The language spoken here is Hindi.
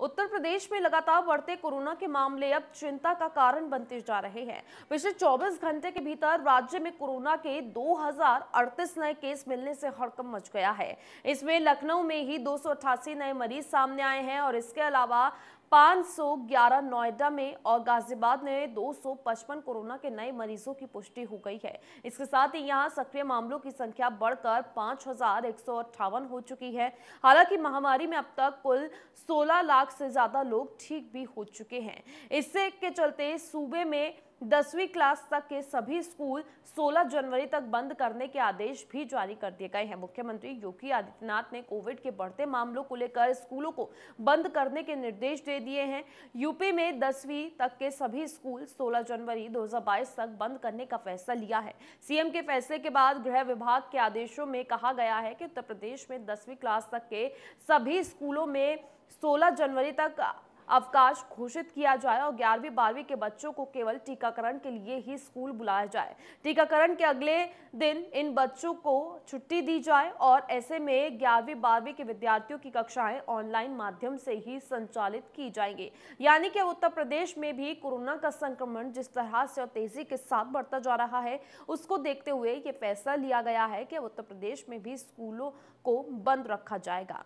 उत्तर प्रदेश में लगातार बढ़ते कोरोना के मामले अब चिंता का कारण बनते जा रहे हैं। पिछले 24 घंटे के भीतर राज्य में कोरोना के दो हज़ार अड़तीस नए केस मिलने से हड़कम मच गया है। इसमें लखनऊ में ही दो सौ अठासी नए मरीज़ सामने आए हैं और इसके अलावा 511 नोएडा में और गाजियाबाद में 255 कोरोना के नए मरीजों की पुष्टि हो गई है। इसके साथ ही यहाँ सक्रिय मामलों की संख्या बढ़कर पाँच हज़ार एक सौ अट्ठावन हो चुकी है। हालाँकि महामारी में अब तक कुल 16 लाख से ज़्यादा लोग ठीक भी हो चुके हैं। इससे के चलते सूबे में दसवीं क्लास तक के सभी स्कूल 16 जनवरी तक बंद करने के आदेश भी जारी कर दिए गए हैं। मुख्यमंत्री योगी आदित्यनाथ ने कोविड के बढ़ते मामलों को लेकर स्कूलों को बंद करने के निर्देश दे दिए हैं। यूपी में दसवीं तक के सभी स्कूल 16 जनवरी 2022 तक बंद करने का फैसला लिया है। सीएम के फैसले के बाद गृह विभाग के आदेशों में कहा गया है कि उत्तर प्रदेश में दसवीं क्लास तक के सभी स्कूलों में सोलह जनवरी तक अवकाश घोषित किया जाए और ग्यारहवीं, बारहवीं के बच्चों को केवल टीकाकरण के लिए ही स्कूल बुलाया जाए। टीकाकरण के अगले दिन इन बच्चों को छुट्टी दी जाए और ऐसे में ग्यारहवीं, बारहवीं के विद्यार्थियों की कक्षाएँ ऑनलाइन माध्यम से ही संचालित की जाएँगी। यानी कि उत्तर प्रदेश में भी कोरोना का संक्रमण जिस तरह से और तेज़ी के साथ बढ़ता जा रहा है, उसको देखते हुए ये फैसला लिया गया है कि उत्तर प्रदेश में भी स्कूलों को बंद रखा जाएगा।